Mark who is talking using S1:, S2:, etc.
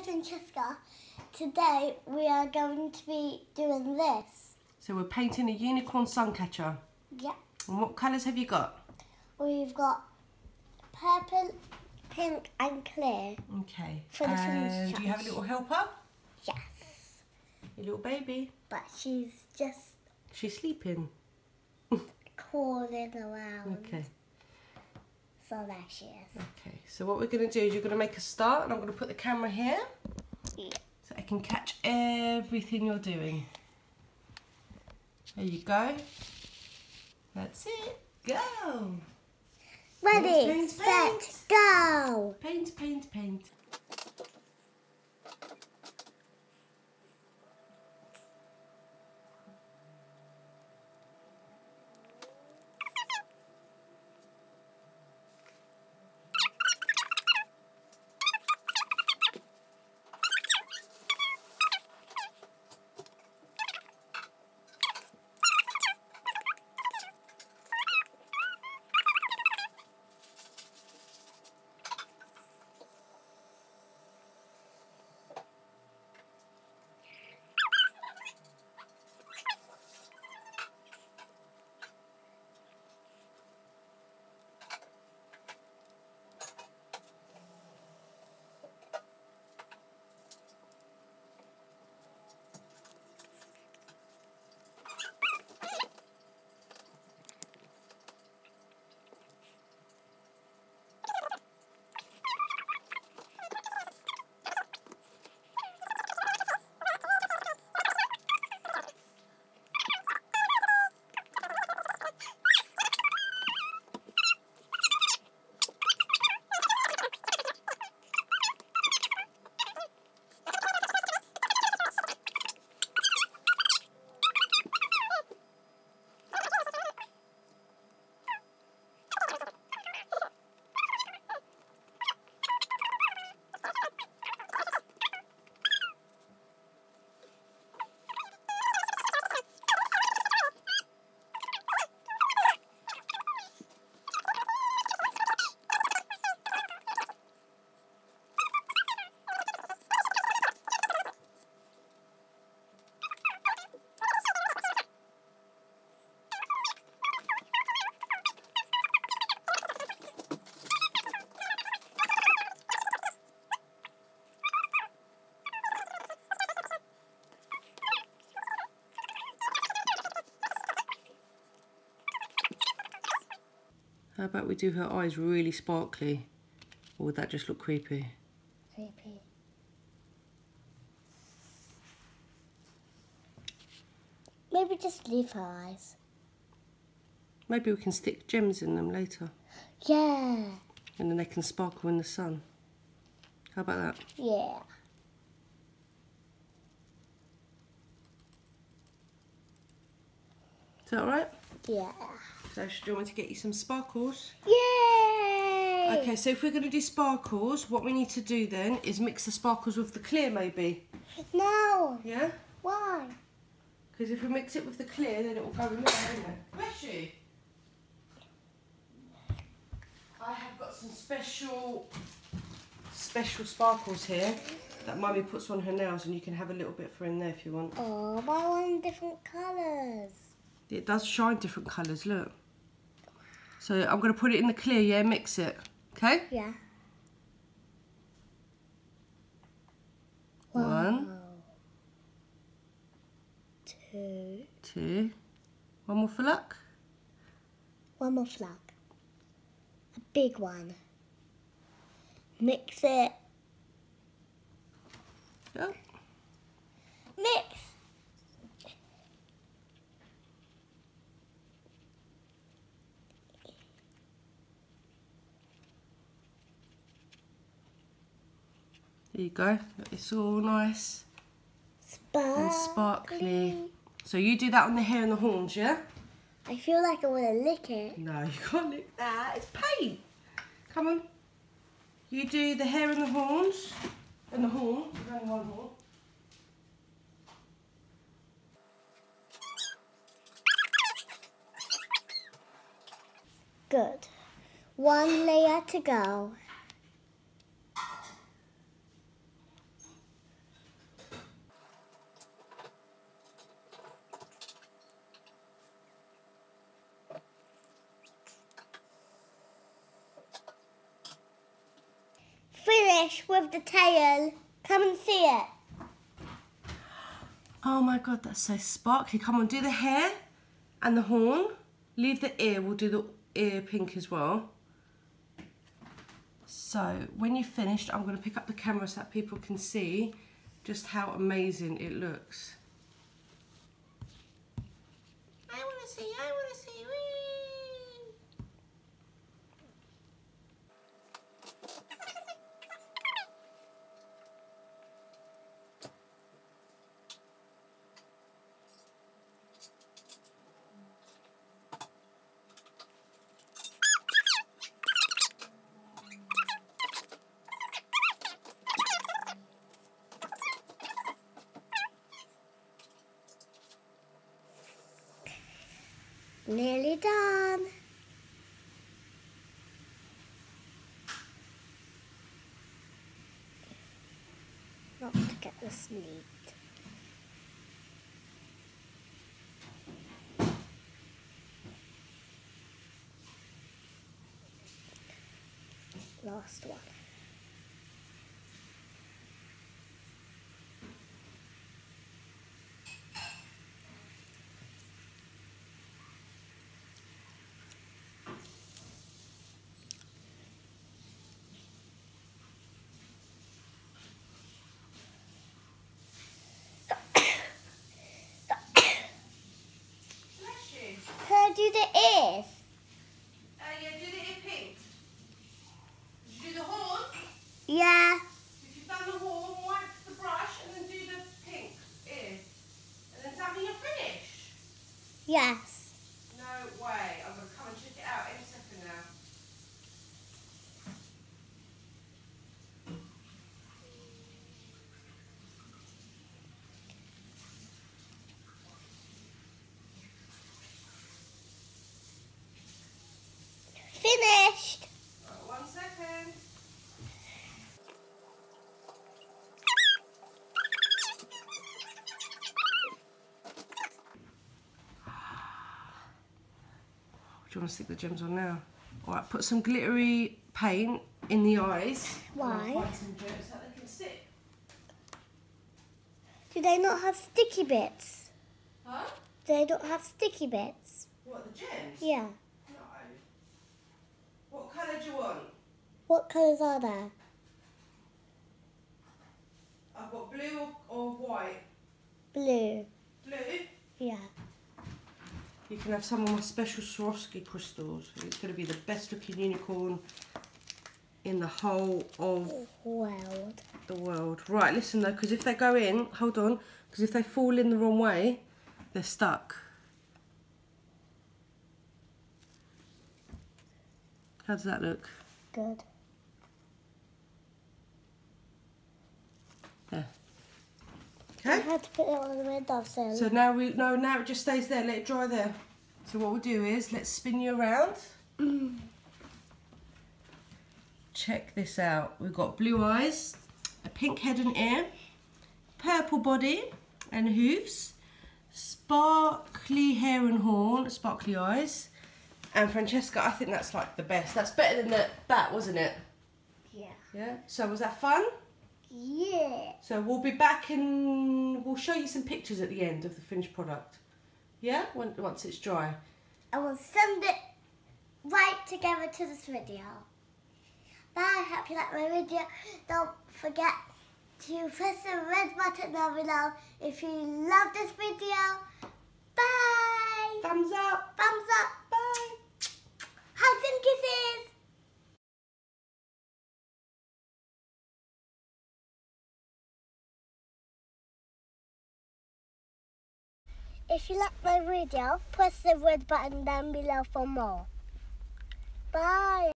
S1: Cheska. Today we are going to be doing this.
S2: So we're painting a unicorn suncatcher.
S1: Yeah.
S2: And what colours have you got?
S1: We've got purple, pink and clear.
S2: Okay.
S1: For the
S2: and do you have a little helper?
S1: Yes.
S2: Your little baby.
S1: But she's just
S2: She's sleeping.
S1: crawling around.
S2: Okay.
S1: She is.
S2: Okay. So what we're going to do is you're going to make a start and I'm going to put the camera here
S1: Yeah.
S2: so I can catch everything you're doing. There you go. That's it. Go.
S1: Ready,
S2: Paint,
S1: set,
S2: paint.
S1: go!
S2: Paint, paint, paint. How about we do her eyes really sparkly? Or would that just look creepy?
S1: Creepy. Maybe just leave her eyes.
S2: Maybe we can stick gems in them later.
S1: Yeah.
S2: And then they can sparkle in the sun. How about that?
S1: Yeah.
S2: Is that alright?
S1: Yeah.
S2: So do you want me to get you some sparkles?
S1: Yay!
S2: Okay, so if we're going to do sparkles, what we need to do then is mix the sparkles with the clear maybe.
S1: No.
S2: Yeah?
S1: Why?
S2: Because if we mix it with the clear, then it will go in there, won't it? Bless you. I have got some special, special sparkles here that Mummy puts on her nails, and you can have a little bit for in there if you want.
S1: Oh, but I want different colours.
S2: It does shine different colours, look. So I'm going to put it in the clear, yeah, mix it. Okay?
S1: Yeah.
S2: One,
S1: Two.
S2: two, one more for luck.
S1: One more flag. A big one. Mix it. Mix.
S2: There you go. It's all nice and sparkly. So you do that on the hair and the horns, yeah?
S1: I feel like I want to lick it.
S2: No, you can't lick that. It's paint. Come on. You do the hair and the horns. And the horn. There's only one horn.
S1: Good. One layer to go. Finished with the tail. Come and see it.
S2: Oh my god, that's so sparkly. Come on, do the hair and the horn. Leave the ear, we'll do the ear pink as well. So when you've finished, I'm going to pick up the camera so that people can see just how amazing it looks. I want to see, I want to see. Whee!
S1: Nearly done. Not to get the sleeve. Last one.
S2: Bless you.
S1: Can I do the ears?
S2: Uh, yeah, do the ear pink. Did you do the horn?
S1: Yeah.
S2: If you've done the horn, wipe the brush and then do the pink ear. And then tell me you're finished.
S1: Yes.
S2: No way. I'm going to come and check it out any second now.
S1: Finished.
S2: Right, one second. Do you want to stick the gems on now? All right, put some glittery paint in the eyes.
S1: Why?
S2: And I'll find some gems so they can stick.
S1: Do they not have sticky bits?
S2: Huh?
S1: Do they not have sticky bits?
S2: What, the gems?
S1: Yeah.
S2: No. What colour do you want?
S1: What colours are there?
S2: I've got blue or, or white.
S1: Blue.
S2: Blue?
S1: Yeah.
S2: You can have some of my special Swarovski crystals. It's going to be the best looking unicorn in the whole of
S1: World.
S2: the world. Right, listen though, because if they go in, hold on, because if they fall in the wrong way, they're stuck. How does that look?
S1: Good.
S2: There.
S1: I had to put it on the windowsill.
S2: So now we no now it just stays there. Let it dry there. So what we'll do is let's spin you around. Check this out. We've got blue eyes, a pink head and ear, purple body and hooves, sparkly hair and horn, sparkly eyes, and Francesca. I think that's like the best. That's better than the, that, wasn't it?
S1: yeah.
S2: Yeah. So was that fun?
S1: Yeah.
S2: So we'll be back and we'll show you some pictures at the end of the finished product. Yeah, when, once it's dry.
S1: I will send it right together to this video. Bye. Hope you like my video. Don't forget to press the red button down below if you love this video. Bye.
S2: Thumbs up.
S1: Thumbs up. If you like my video, press the red button down below for more. Bye.